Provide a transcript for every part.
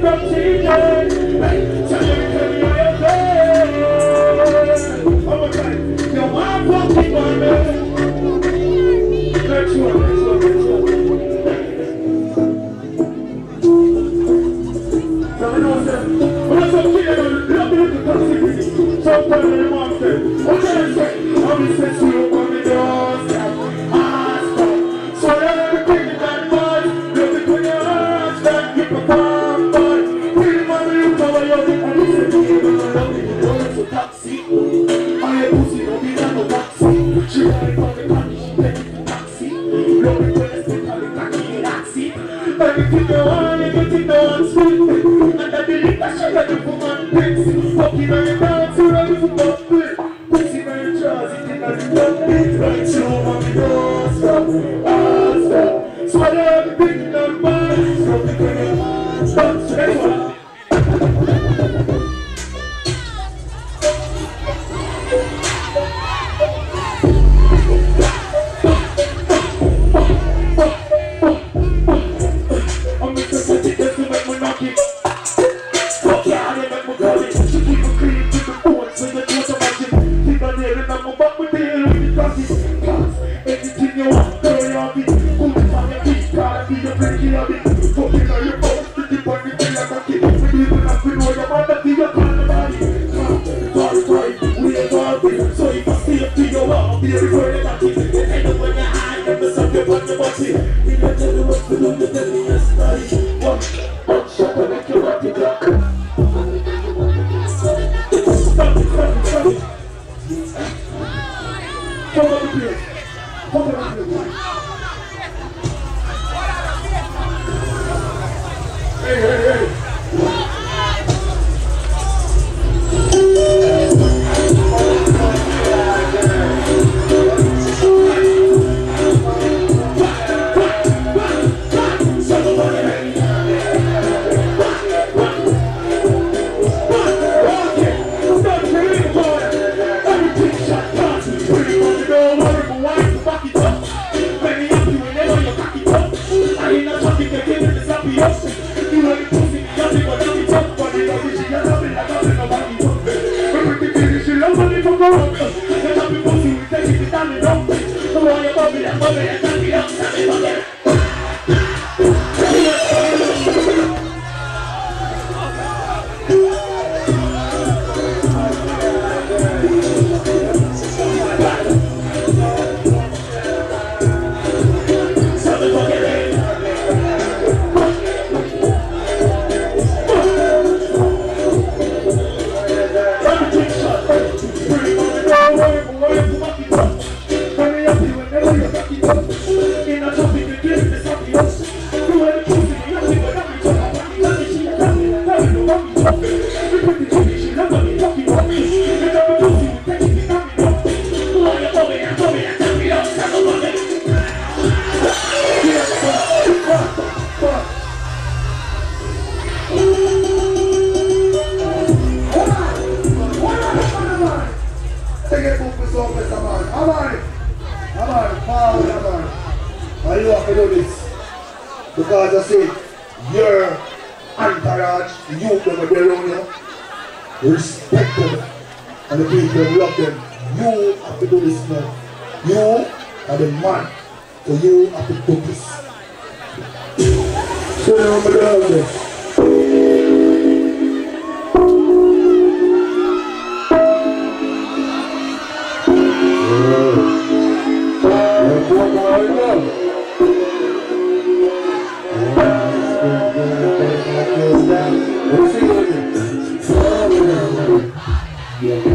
이노 래. Thank you. beleza, cock up. I'm gonna the. You I'm talking about. You a body. Me take down you're I'm. Because I say, your entourage, youth that are around you, respect them. And the people that love them. You have to do this now. You are the man. So you have to do this. So I'm going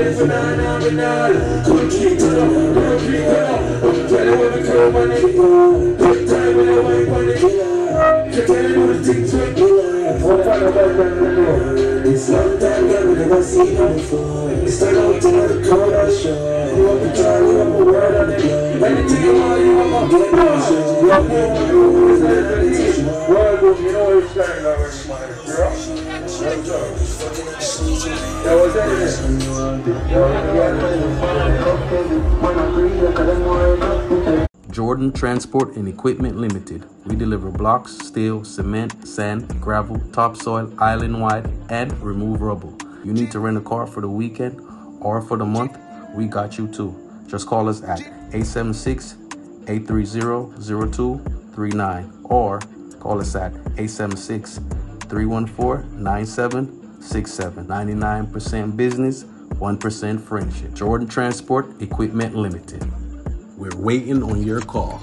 Somebody live for nine, nine, and nine. Come keep it up, come keep it up. I'm telling you when we come on it. Good time when I wipe on it. You tell me the things we do. What kind of bad man we do? It's long time that we never seen her before. We start out to the crowd on show. You want to try, you want the word on it. Anything you want, you want to get on. You want to do is anything. Well, you know Jordan Transport and Equipment Limited. We deliver blocks, steel, cement, sand, gravel, topsoil, island wide, and remove rubble. You need to rent a car for the weekend or for the month? We got you too. Just call us at 876 830 0239 or call us at 876 314 9767. 99% business, 1% friendship. Jordan Transport Equipment Limited. We're waiting on your call.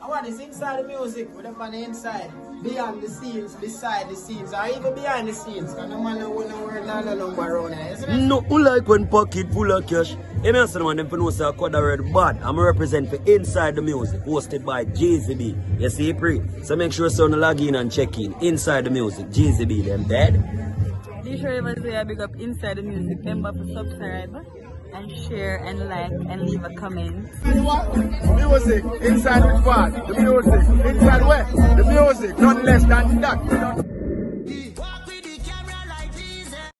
I want this inside the music, whatever on the inside, beyond the scenes, beside the scenes, or even behind the scenes. Because no man who no word no number around here, isn't it? No, who like when pocket full of cash? Hey, me say man, them for know say I cut the red bad. I'm represent for Inside the Music, hosted by JZB. You see, pre? So make sure so you log in and check in. Inside the Music, JZB, them dead. Be sure you say I big up inside the music. Remember to subscribe and share and like and leave a comment. Music, inside which part? The music, inside where? The music, not less than that.